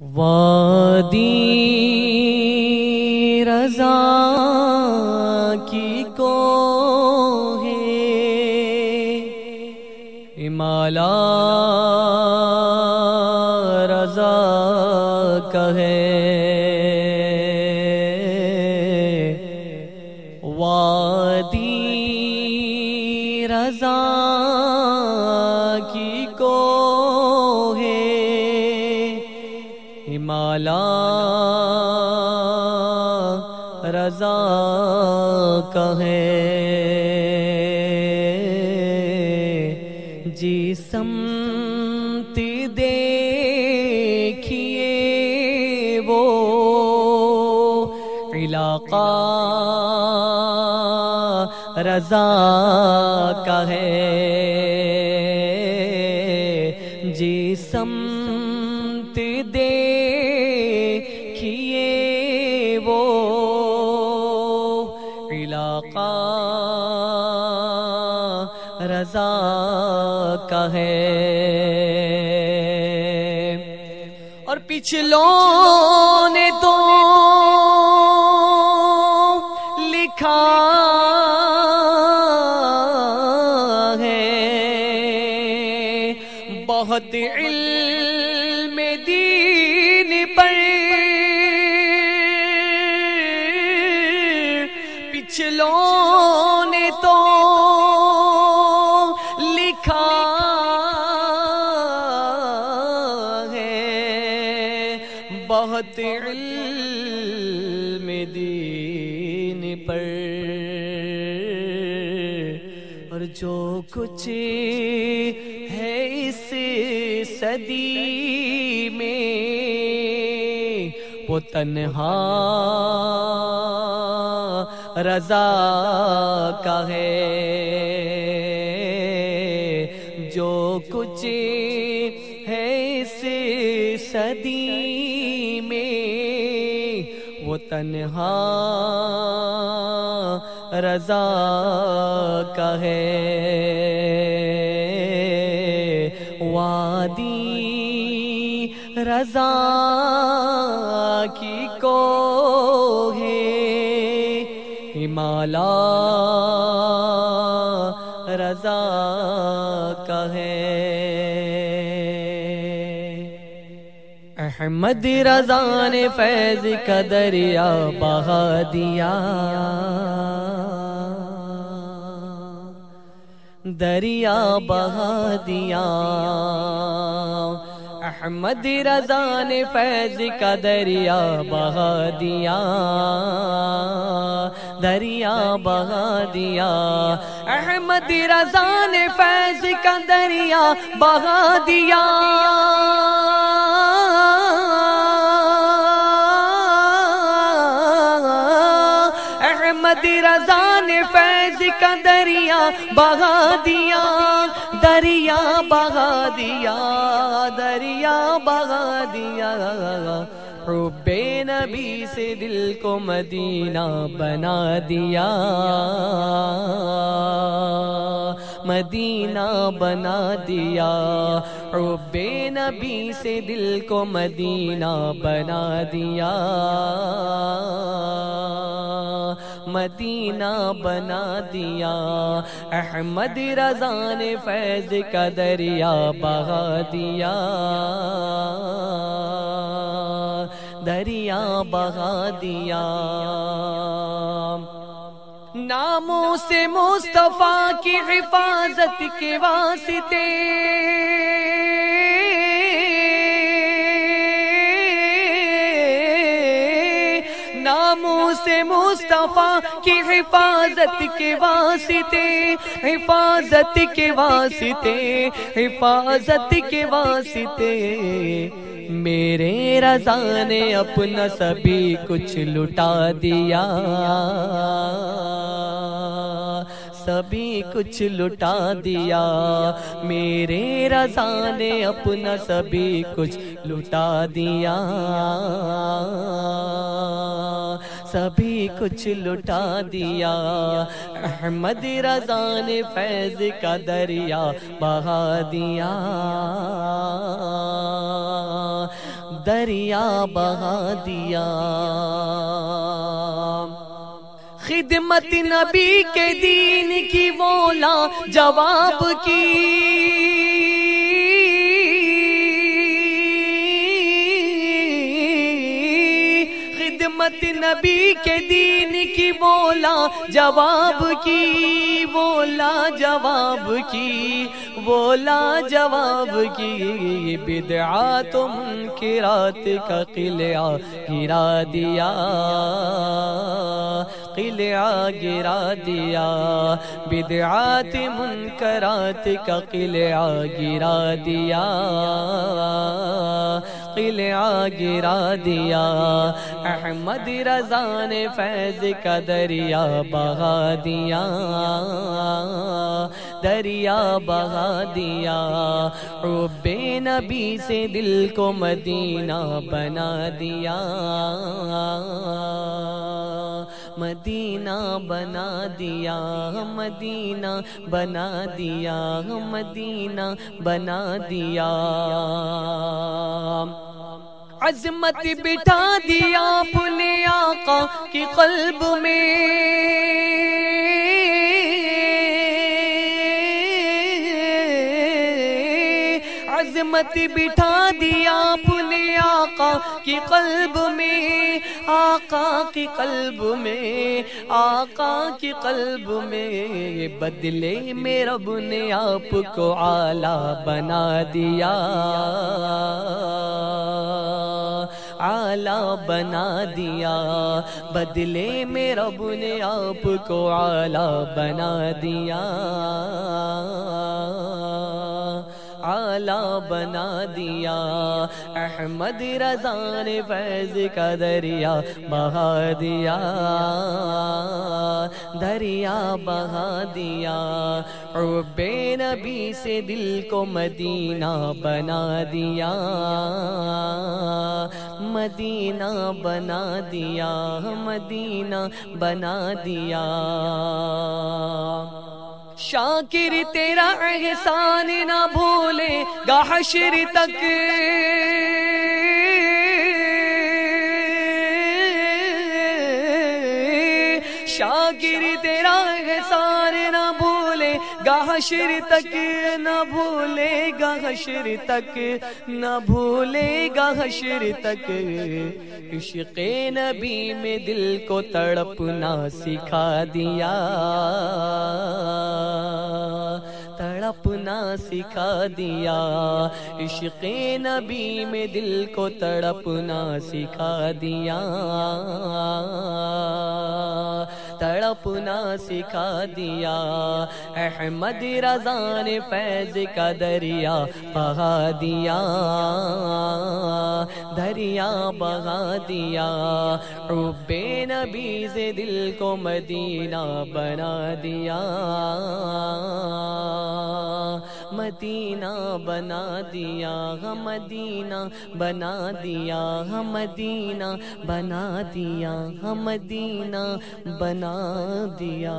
وادی رضا کی کو ہے امالا رضا کہے رضا کہے۔ جی سمت دیکھیے وہ علاقہ رضا کہے۔ جی علاقہ رضا کا ہے۔ اور پچھلوں نے تو لکھا ہے۔ بہت نے تو لکھا ہے، بہت علم دین پر۔ اور جو کچھ ہے اس صدی میں، وہ تنہا رضا کا ہے۔ جو کچھ ہے اس صدی میں، وہ تنہا رضا کا ہے۔ وادی رضا کی ہمالا رضا کہے احمد رضا نے فیض کا دریا بہا دیا۔ دریا بہا دیا۔ احمد رضا نے فیض کا دریا بہا دیا، دریا بہا دیا۔ احمد رضا نے فیض کا دریا بہا دیا۔ احمد رضا نے فیض کا دریا بہا دیا۔ دریا بہا دیا، دریا بہا دیا۔ حب نبی سے دل کو مدینہ بنا دیا۔ مدینہ بنا دیا۔ حب نبی سے دل کو مدینہ بنا دیا۔ مدینہ بنا دیا۔ احمد رضا نے فیض کا دریا بہا دیا۔ دریا بہا دیا۔ ناموں سے مصطفیٰ کی حفاظت کے واسطے۔ ناموں سے مصطفیٰ کی حفاظت کے واسطے، حفاظت کے واسطے، حفاظت کے واسطے۔ میرے رضا نے اپنا سبھی کچھ لٹا دیا۔ سبھی کچھ لٹا دیا۔ میرے رضا نے اپنا سبھی کچھ لٹا دیا۔ سبھی کچھ لٹا دیا۔ احمد رضا نے فیض کا دریا بہا دیا۔ دریا بہا دیا۔ خدمت نبی کے دین جواب کی۔ خدمت نبی کے دین کی بولا جواب کی بولا جواب کی بولا جواب کی۔ بدعا تم کی رات کا قلعہ گرا دیا۔ قلعہ گرا دیا، بدعات منکرات کا قلعہ گرا دیا، قلعہ گرا دیا۔ احمد رضا نے فیض کا دریا بہا دیا، دریا بہا دیا۔ بے نبی سے دل کو مدینہ بنا دیا۔ مدینہ بنا دیا، مدینہ بنا دیا، مدینہ بنا دیا۔ عظمت بٹھا دیا بھولے آقا کی قلب میں۔ عظمت بٹھا دیا اپنے آقا کی قلب میں، آقا کی قلب میں، آقا کی قلب میں۔ بدلے میں رب نے آپ کو آلہ بنا دیا۔ آلہ بنا دیا۔ بدلے میں رب نے آپ کو آلہ بنا دیا۔ آلہ بنا دیا۔ احمد رضا نے فیض کا دریا بہا دیا۔ دریا بہا دیا۔ بے نبی سے دل کو مدینہ بنا دیا۔ مدینہ بنا دیا۔ مدینہ بنا دیا۔ شاکر تیرا احسان نہ بھولے گا حشر تک۔ شاکر تیرا احسان نہ بھولے گا حشر تک نہ بھولے گا حشر تک، نہ بھولے گا حشر تک۔ عشق نبی میں دل کو تڑپنا سکھا دیا۔ تڑپنا سکھا دیا۔ عشق نبی میں دل کو تڑپنا سکھا دیا۔ تڑپنا سکھا دیا۔ احمد رضا نے فیض کا دریا بہا دیا۔ دریا بہا دیا۔ بے نبی سے دل کو مدینہ بنا دیا۔ مدینہ بنا دیا مدینہ بنا دیا مدینہ بنا دیا مدینہ بنا دیا